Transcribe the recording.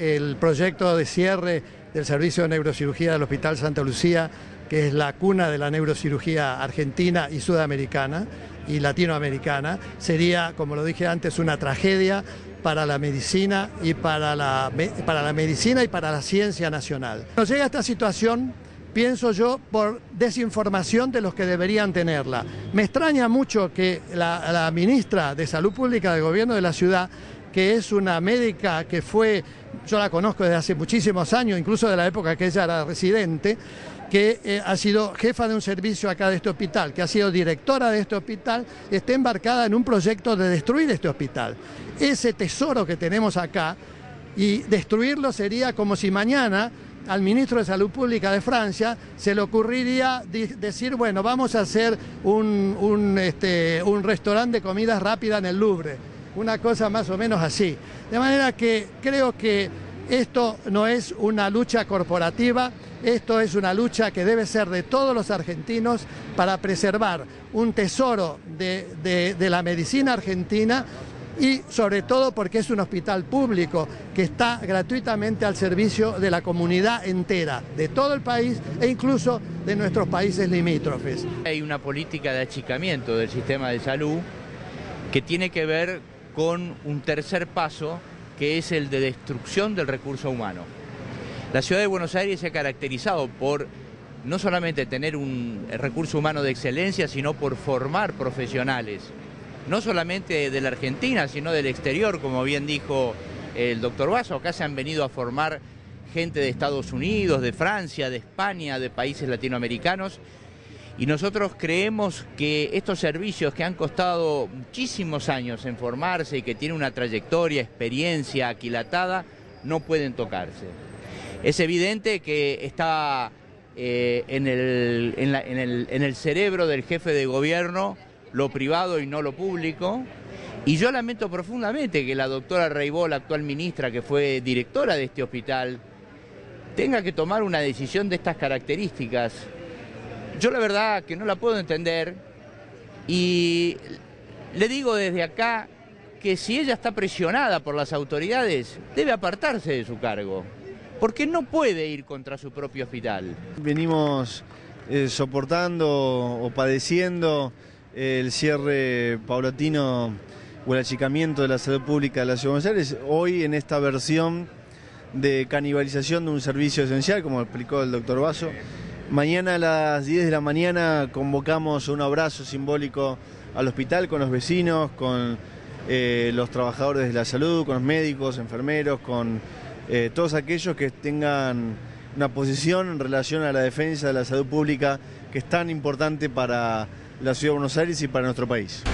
el proyecto de cierre del servicio de neurocirugía del Hospital Santa Lucía, que es la cuna de la neurocirugía argentina y sudamericana y latinoamericana, sería, como lo dije antes, una tragedia para la medicina y para la, para la medicina y para la ciencia nacional. Nos llega esta situación pienso yo, por desinformación de los que deberían tenerla. Me extraña mucho que la, la, ministra de Salud Pública del Gobierno de la Ciudad, que es una médica que fue, yo la conozco desde hace muchísimos años, incluso de la época que ella era residente, que eh, ha sido jefa de un servicio acá de este hospital, que ha sido directora de este hospital, está embarcada en un proyecto de destruir este hospital. Ese tesoro que tenemos acá, y destruirlo sería como si mañana al ministro de Salud Pública de Francia se le ocurriría decir, bueno, vamos a hacer un, un, este, restaurante de comida rápida en el Louvre, una cosa más o menos así. De manera que creo que esto no es una lucha corporativa, esto es una lucha que debe ser de todos los argentinos para preservar un tesoro de, de, la medicina argentina y sobre todo porque es un hospital público que está gratuitamente al servicio de la comunidad entera, de todo el país e incluso de nuestros países limítrofes. Hay una política de achicamiento del sistema de salud que tiene que ver con un tercer paso que es el de destrucción del recurso humano. La ciudad de Buenos Aires se ha caracterizado por no solamente tener un recurso humano de excelencia, sino por formar profesionales no solamente de la Argentina, sino del exterior, como bien dijo el doctor Vaso. Acá se han venido a formar gente de Estados Unidos, de Francia, de España, de países latinoamericanos. Y nosotros creemos que estos servicios que han costado muchísimos años en formarse y que tienen una trayectoria, experiencia aquilatada, no pueden tocarse. Es evidente que está eh, en, el, en el cerebro del jefe de gobierno lo privado y no lo público. Y yo lamento profundamente que la doctora Reibó, la actual ministra que fue directora de este hospital, tenga que tomar una decisión de estas características. Yo la verdad que no la puedo entender y le digo desde acá que si ella está presionada por las autoridades, debe apartarse de su cargo, porque no puede ir contra su propio hospital. Venimos eh, soportando o padeciendo el cierre paulatino o el achicamiento de la salud pública de la Ciudad de Buenos Aires, hoy en esta versión de canibalización de un servicio esencial, como explicó el doctor Vaso. Mañana a las 10 de la mañana convocamos un abrazo simbólico al hospital con los vecinos, con eh, los trabajadores de la salud, con los médicos, enfermeros, con eh, todos aquellos que tengan una posición en relación a la defensa de la salud pública que es tan importante para la Ciudad de Buenos Aires y para nuestro país.